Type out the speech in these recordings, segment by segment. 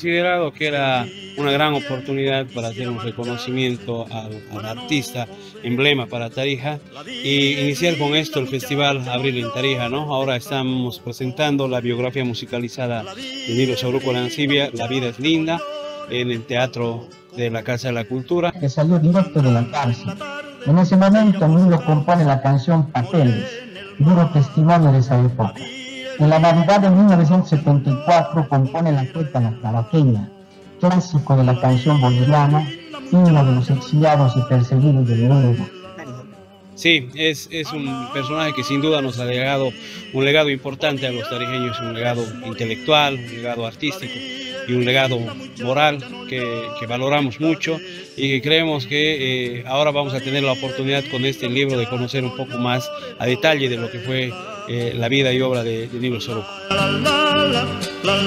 considerado que era una gran oportunidad para hacer un reconocimiento al, artista emblema para Tarija y iniciar con esto el festival Abril en Tarija, ¿no? Ahora estamos presentando la biografía musicalizada de Nilo Sauruco Lancibia, La vida es linda, en el Teatro de la Casa de la Cultura. Que salió directo de la cárcel. En ese momento Nilo compone la canción Papeles, duro testimonio de esa época. En la Navidad de 1974 compone la cuenta La Claraqueña, clásico de la canción boliviana, himno de los exiliados y perseguidos del mundo. Sí, es, es, un personaje que sin duda nos ha legado un legado importante a los tarijeños, un legado intelectual, un legado artístico y un legado moral que, valoramos mucho y que creemos que eh, ahora vamos a tener la oportunidad con este libro de conocer un poco más a detalle de lo que fue eh, la vida y obra de, Nilo Soroco. La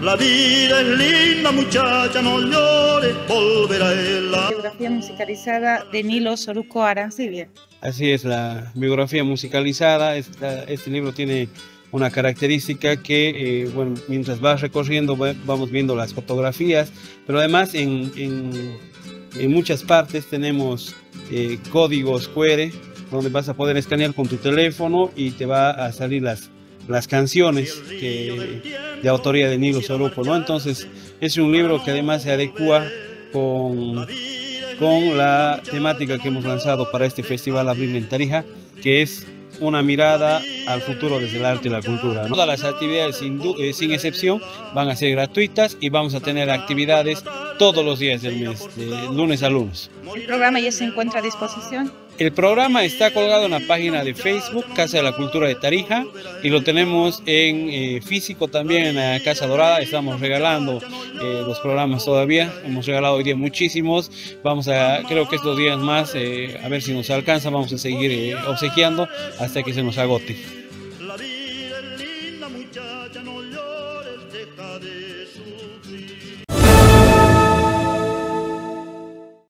vida es linda, muchacha, no llores, volverá La biografía musicalizada de Nilo Soruco Arancibia. Así es, la biografía musicalizada. este libro tiene una característica que, eh, bueno, mientras vas recorriendo vamos viendo las fotografías, pero además en, en, muchas partes tenemos eh, códigos QR donde vas a poder escanear con tu teléfono y te va a salir las, las canciones que, de autoría de Nilo Sorupo, ¿no? Entonces es un libro que además se adecua con, con la temática que hemos lanzado para este festival Abril en Tarija, que es una mirada al futuro desde el arte y la cultura. Todas las actividades, sin, eh, sin, excepción, van a ser gratuitas y vamos a tener actividades todos los días del mes, de lunes a lunes. ¿El programa ya se encuentra a disposición? El programa está colgado en la página de Facebook, Casa de la Cultura de Tarija, y lo tenemos en eh, físico también en la Casa Dorada. Estamos regalando eh, los programas todavía. Hemos regalado hoy día muchísimos. Vamos a, creo que estos días más, eh, a ver si nos alcanza, vamos a seguir obsequiando hasta que se nos agote.